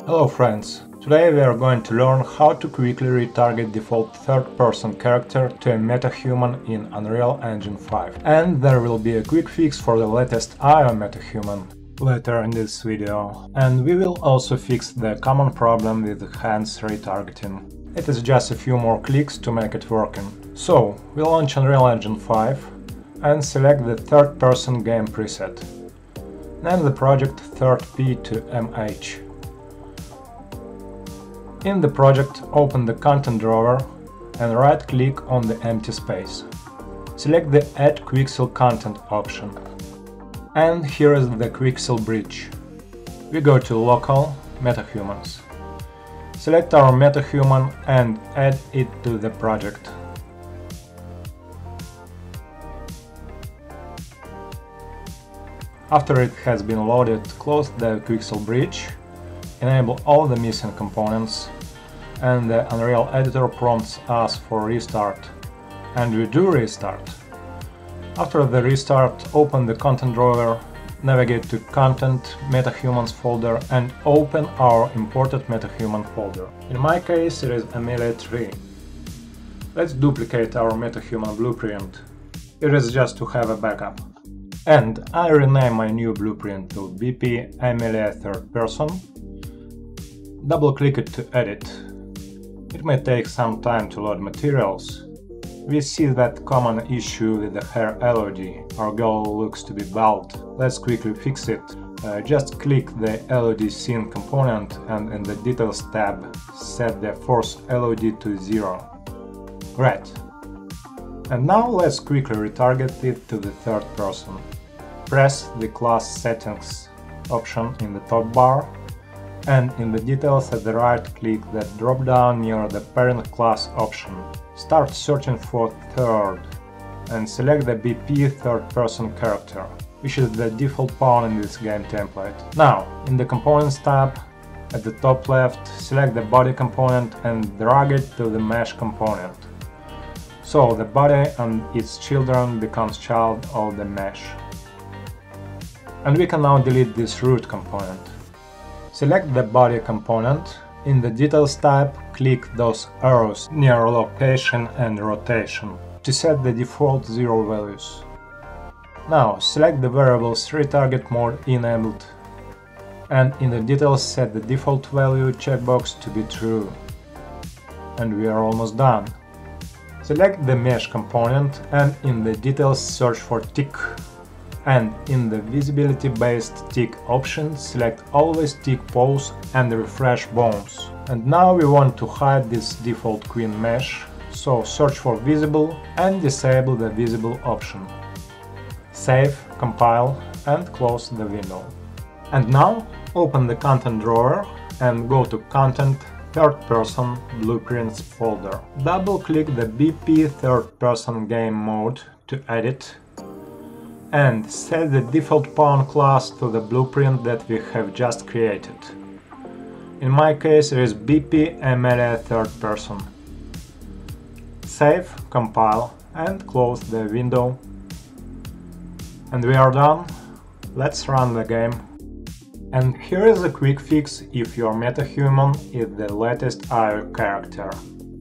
Hello friends! Today we are going to learn how to quickly retarget default third-person character to a metahuman in Unreal Engine 5. And there will be a quick fix for the latest IO metahuman later in this video. And we will also fix the common problem with hands retargeting. It is just a few more clicks to make it working. So, we launch Unreal Engine 5 and select the third-person game preset. Name the project 3rd P to MH. In the project, open the content drawer and right-click on the empty space. Select the Add Quixel Content option. And here is the Quixel bridge. We go to Local, MetaHumans. Select our MetaHuman and add it to the project. After it has been loaded, close the Quixel bridge, enable all the missing components, and the Unreal Editor prompts us for restart. And we do restart. After the restart, open the content drawer, navigate to Content, MetaHumans folder and open our imported MetaHuman folder. In my case it is Amelia 3. Let's duplicate our MetaHuman blueprint. It is just to have a backup. And I rename my new blueprint to BP Amelia third person. Double click it to edit. It may take some time to load materials. We see that common issue with the hair LOD. Our girl looks to be bald. Let's quickly fix it. Uh, just click the LOD scene component and in the details tab set the force LOD to 0. Great. And now let's quickly retarget it to the third person. Press the class settings option in the top bar and in the details at the right click the drop down near the parent class option. Start searching for third and select the BP third person character, which is the default pawn in this game template. Now, in the components tab, at the top left, select the body component and drag it to the mesh component. So the body and its children becomes child of the mesh. And we can now delete this root component. Select the body component. In the Details tab, click those arrows near location and rotation to set the default zero values. Now select the variables retarget mode enabled and in the details set the default value checkbox to be true. And we are almost done. Select the mesh component and in the details search for tick and in the visibility based tick option select always tick pose and refresh bones. And now we want to hide this default Quinn mesh, so search for visible and disable the visible option. Save, compile and close the window. And now open the content drawer and go to content third person blueprints folder. Double click the BP third person game mode to edit and set the default pawn class to the blueprint that we have just created. In my case it is BP Amelia third person. Save, compile and close the window. And we are done. Let's run the game. And here is a quick fix if your metahuman is the latest IO character.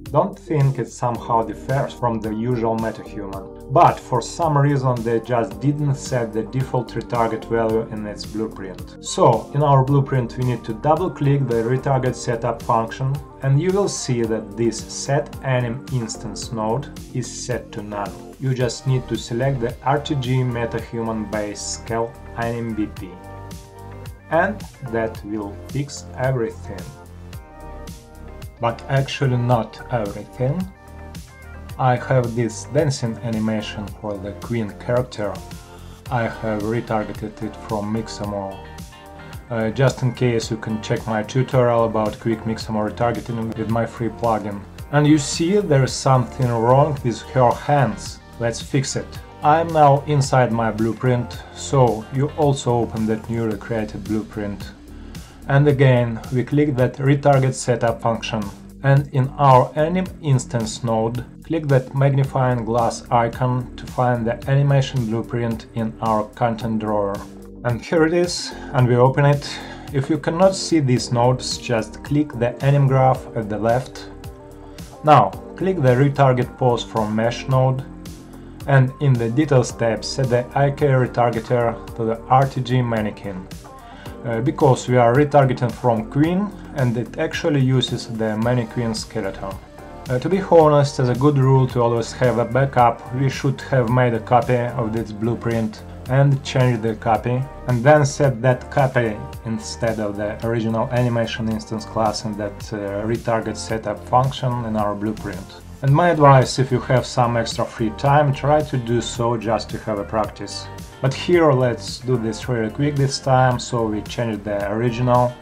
Don't think it somehow differs from the usual metahuman, but for some reason they just didn't set the default retarget value in its blueprint. So, in our blueprint we need to double click the retarget setup function and you will see that this set anim instance node is set to none. You just need to select the RTG metahuman base scale anim BP and that will fix everything. But actually not everything. I have this dancing animation for the Quinn character. I have retargeted it from Mixamo. Uh, just in case you can check my tutorial about quick Mixamo retargeting with my free plugin. And you see there is something wrong with her hands. Let's fix it. I'm now inside my blueprint, so you also open that newly created blueprint. And again, we click that retarget setup function. And in our anim instance node, click that magnifying glass icon to find the animation blueprint in our content drawer. And here it is, and we open it. If you cannot see these nodes, just click the anim graph at the left. Now, click the retarget pose from mesh node and in the details tab set the IK retargeter to the RTG mannequin. Uh, because we are retargeting from Quinn and it actually uses the mannequin skeleton. Uh, to be honest, as a good rule to always have a backup, we should have made a copy of this blueprint and change the copy, and then set that copy instead of the original animation instance class in that uh, retarget setup function in our blueprint. And my advice, if you have some extra free time, try to do so just to have a practice. But here let's do this really quick this time, so we change the original,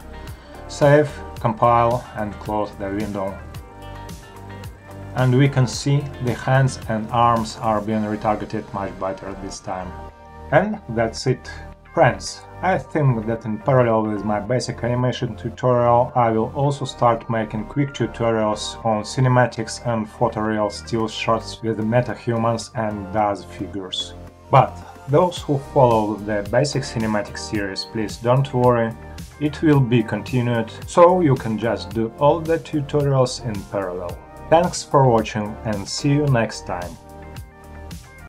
save, compile and close the window and we can see the hands and arms are being retargeted much better this time. And that's it. Friends, I think that in parallel with my basic animation tutorial, I will also start making quick tutorials on cinematics and photoreal still shots with metahumans and Daz figures. But those who follow the basic cinematic series, please don't worry, it will be continued, so you can just do all the tutorials in parallel. Thanks for watching and see you next time.